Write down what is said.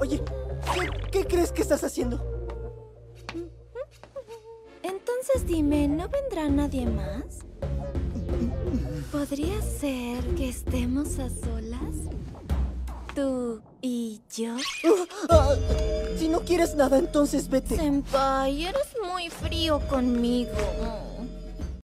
Oye, ¿qué, qué crees que estás haciendo? Entonces dime, ¿no vendrá nadie más? ¿Podría ser que estemos a solas? ¿Tú y yo? Ah, ah, si no quieres nada, entonces vete. Senpai, eres muy frío conmigo.